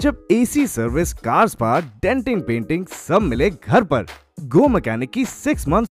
जब AC service cars spa denting painting सब मिले घर पर। गो मैकेनिक की सिक्स मंथ